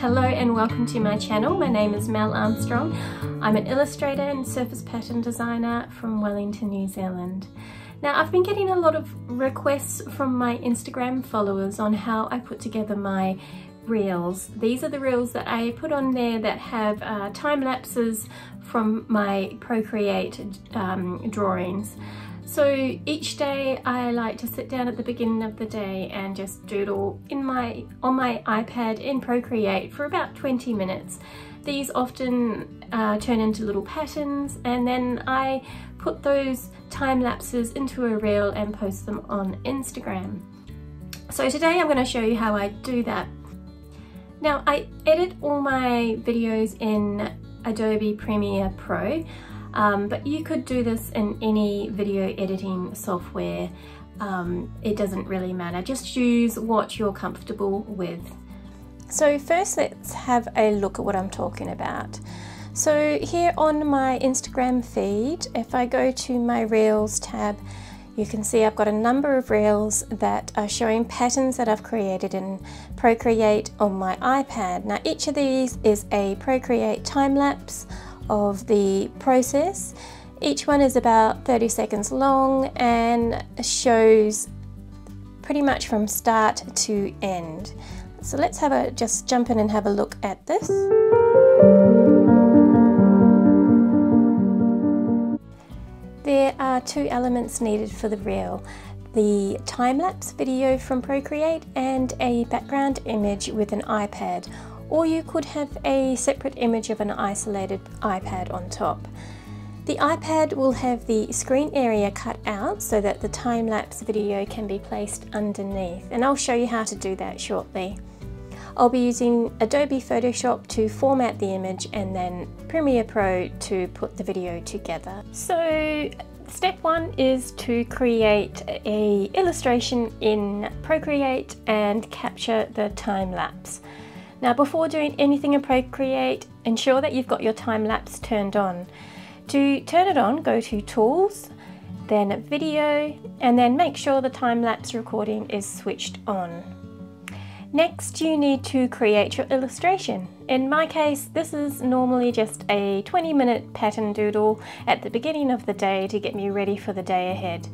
Hello and welcome to my channel. My name is Mel Armstrong. I'm an illustrator and surface pattern designer from Wellington, New Zealand. Now I've been getting a lot of requests from my Instagram followers on how I put together my reels. These are the reels that I put on there that have uh, time lapses from my Procreate um, drawings. So each day I like to sit down at the beginning of the day and just doodle in my on my iPad in Procreate for about 20 minutes. These often uh, turn into little patterns and then I put those time lapses into a reel and post them on Instagram. So today I'm going to show you how I do that. Now I edit all my videos in Adobe Premiere Pro um, but you could do this in any video editing software. Um, it doesn't really matter. Just use what you're comfortable with. So first let's have a look at what I'm talking about. So here on my Instagram feed, if I go to my Reels tab, you can see I've got a number of reels that are showing patterns that I've created in Procreate on my iPad. Now each of these is a Procreate time lapse of the process. Each one is about 30 seconds long and shows pretty much from start to end. So let's have a just jump in and have a look at this. There are two elements needed for the reel. The time-lapse video from Procreate and a background image with an iPad or you could have a separate image of an isolated iPad on top. The iPad will have the screen area cut out so that the time-lapse video can be placed underneath and I'll show you how to do that shortly. I'll be using Adobe Photoshop to format the image and then Premiere Pro to put the video together. So step one is to create a illustration in Procreate and capture the time lapse. Now before doing anything in Procreate, ensure that you've got your time lapse turned on. To turn it on, go to Tools, then Video, and then make sure the time lapse recording is switched on. Next, you need to create your illustration. In my case, this is normally just a 20 minute pattern doodle at the beginning of the day to get me ready for the day ahead.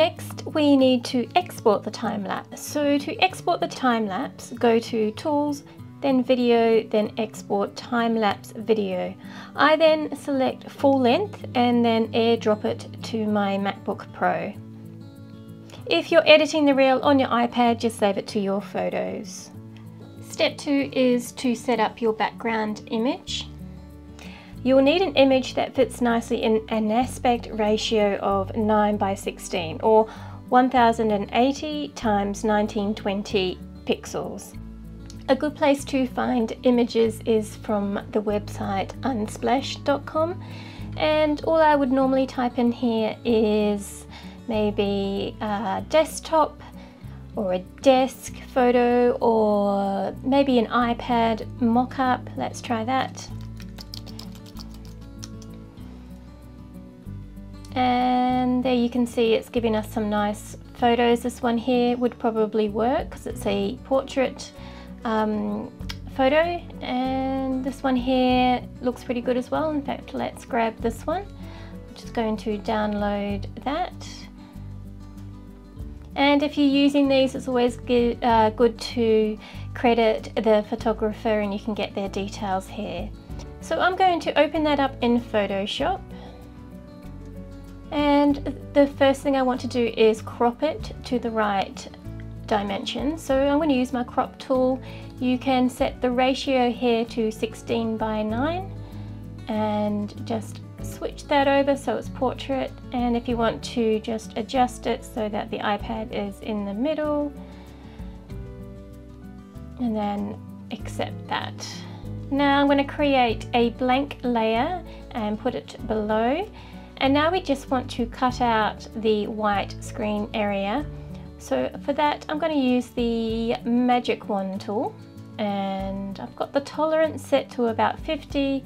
Next, we need to export the time lapse. So to export the time lapse, go to Tools, then Video, then Export Time Lapse Video. I then select full length and then airdrop it to my MacBook Pro. If you're editing the reel on your iPad, just save it to your photos. Step two is to set up your background image. You will need an image that fits nicely in an aspect ratio of 9 by 16 or 1080 times 1920 pixels. A good place to find images is from the website unsplash.com and all I would normally type in here is maybe a desktop or a desk photo or maybe an iPad mock-up. Let's try that. And there you can see it's giving us some nice photos. This one here would probably work because it's a portrait um, photo and this one here looks pretty good as well. In fact, let's grab this one. I'm just going to download that. And if you're using these, it's always good, uh, good to credit the photographer and you can get their details here. So I'm going to open that up in Photoshop and the first thing I want to do is crop it to the right dimension. So I'm going to use my crop tool. You can set the ratio here to 16 by 9 and just switch that over so it's portrait and if you want to just adjust it so that the iPad is in the middle and then accept that. Now I'm going to create a blank layer and put it below and now we just want to cut out the white screen area. So for that, I'm going to use the Magic Wand tool and I've got the tolerance set to about 50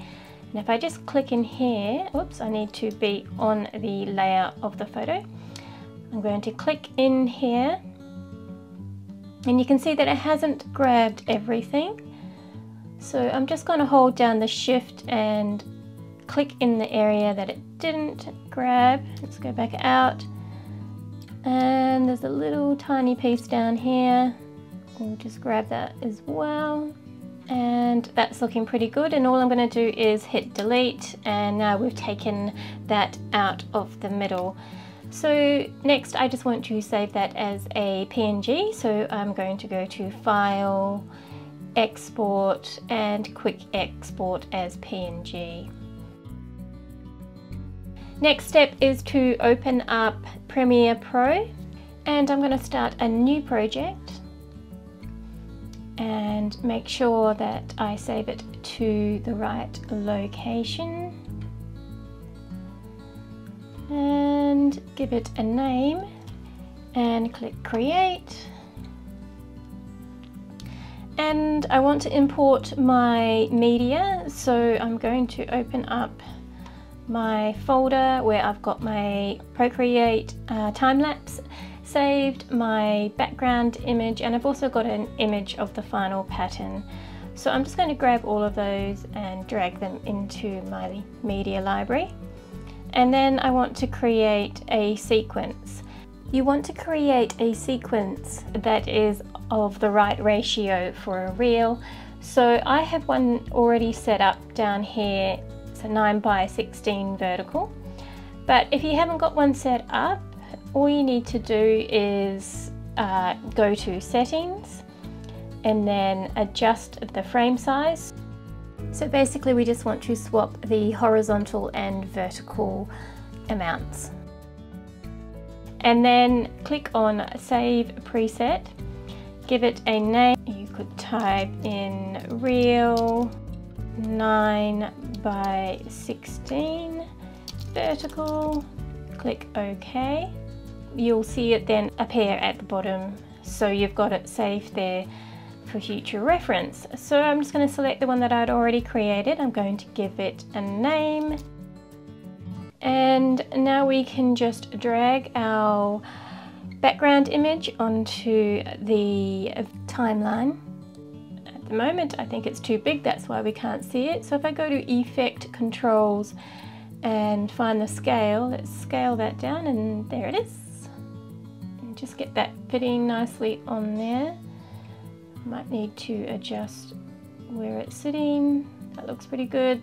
and if I just click in here, oops, I need to be on the layer of the photo. I'm going to click in here and you can see that it hasn't grabbed everything. So I'm just going to hold down the shift and click in the area that it didn't grab. Let's go back out. And there's a little tiny piece down here. We'll just grab that as well. And that's looking pretty good. And all I'm going to do is hit delete. And now we've taken that out of the middle. So next I just want to save that as a PNG. So I'm going to go to File, Export and Quick Export as PNG. Next step is to open up Premiere Pro and I'm going to start a new project and make sure that I save it to the right location. And give it a name and click create. And I want to import my media so I'm going to open up my folder where I've got my Procreate uh, time-lapse saved, my background image, and I've also got an image of the final pattern. So I'm just going to grab all of those and drag them into my media library. And then I want to create a sequence. You want to create a sequence that is of the right ratio for a reel. So I have one already set up down here a 9 by 16 vertical. But if you haven't got one set up, all you need to do is uh, go to settings and then adjust the frame size. So basically we just want to swap the horizontal and vertical amounts. And then click on save preset, give it a name. You could type in reel 9 by 16 vertical, click OK. You'll see it then appear at the bottom so you've got it saved there for future reference. So I'm just going to select the one that I'd already created. I'm going to give it a name. And now we can just drag our background image onto the timeline the moment I think it's too big, that's why we can't see it. So if I go to Effect, Controls, and find the scale, let's scale that down and there it is. And just get that fitting nicely on there. Might need to adjust where it's sitting. That looks pretty good.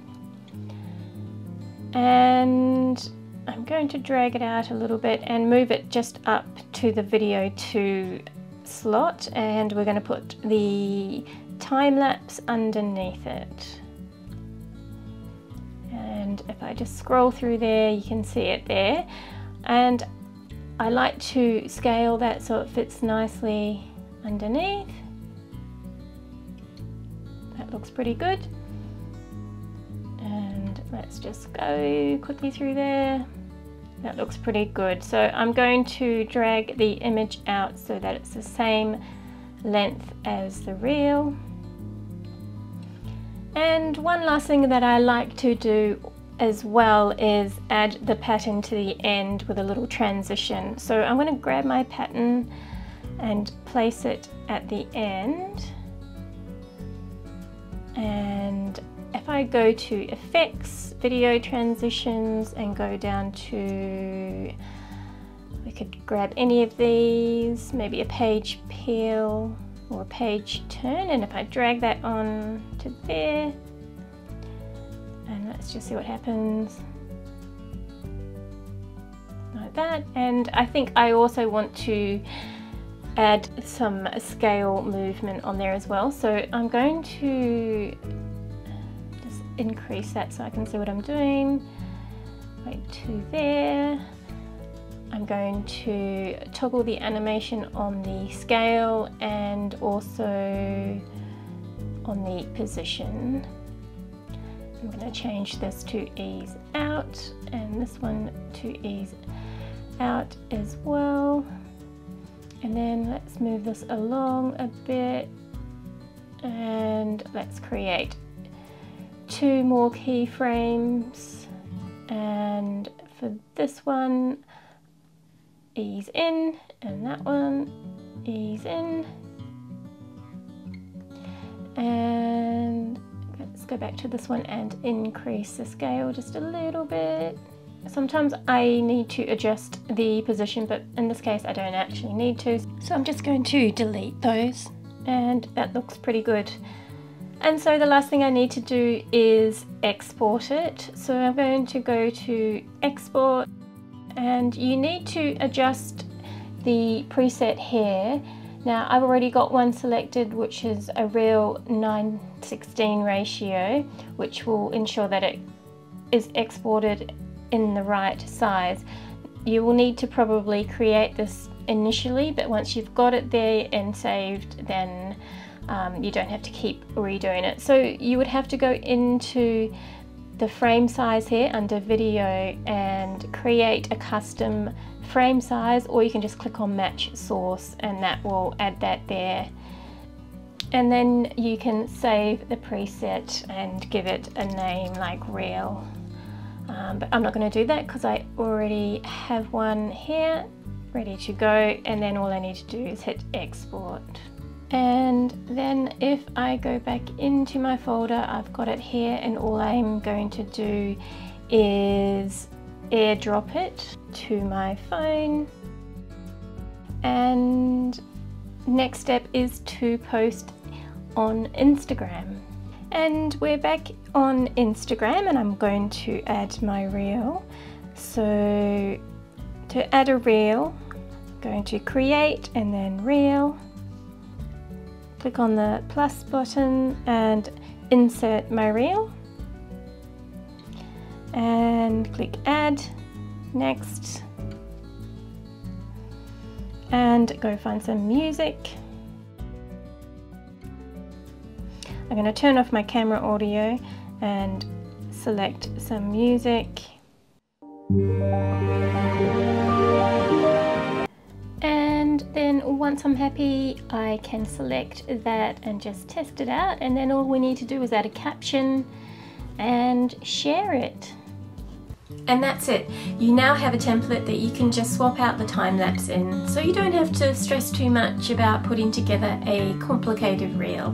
And I'm going to drag it out a little bit and move it just up to the video 2 slot and we're going to put the time lapse underneath it. And if I just scroll through there, you can see it there. And I like to scale that so it fits nicely underneath. That looks pretty good. And let's just go quickly through there. That looks pretty good. So I'm going to drag the image out so that it's the same length as the reel. And one last thing that I like to do as well is add the pattern to the end with a little transition. So I'm going to grab my pattern and place it at the end. And if I go to effects, video transitions and go down to, we could grab any of these, maybe a page peel, or a page turn and if I drag that on to there and let's just see what happens. Like that and I think I also want to add some scale movement on there as well. So I'm going to just increase that so I can see what I'm doing. Right to there I'm going to toggle the animation on the scale and also on the position. I'm going to change this to ease out and this one to ease out as well. And then let's move this along a bit and let's create two more keyframes and for this one ease in and that one ease in And let's go back to this one and increase the scale just a little bit. Sometimes I need to adjust the position, but in this case I don't actually need to. So I'm just going to delete those and that looks pretty good. And so the last thing I need to do is export it. So I'm going to go to export and you need to adjust the preset here. Now I've already got one selected which is a reel 916 ratio which will ensure that it is exported in the right size. You will need to probably create this initially but once you've got it there and saved then um, you don't have to keep redoing it. So you would have to go into the frame size here under video and create a custom frame size or you can just click on match source and that will add that there. And then you can save the preset and give it a name like reel. Um, but I'm not going to do that because I already have one here ready to go and then all I need to do is hit export and then if I go back into my folder I've got it here and all I'm going to do is airdrop it to my phone. And next step is to post on Instagram. And we're back on Instagram and I'm going to add my reel. So to add a reel I'm going to create and then reel click on the plus button and insert my reel. And click add. Next. And go find some music. I'm going to turn off my camera audio and select some music then once I'm happy I can select that and just test it out and then all we need to do is add a caption and share it. And that's it. You now have a template that you can just swap out the time lapse in so you don't have to stress too much about putting together a complicated reel.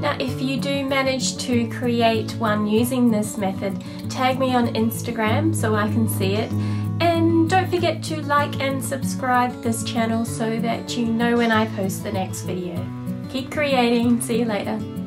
Now if you do manage to create one using this method, tag me on Instagram so I can see it forget to like and subscribe this channel so that you know when I post the next video. Keep creating, see you later.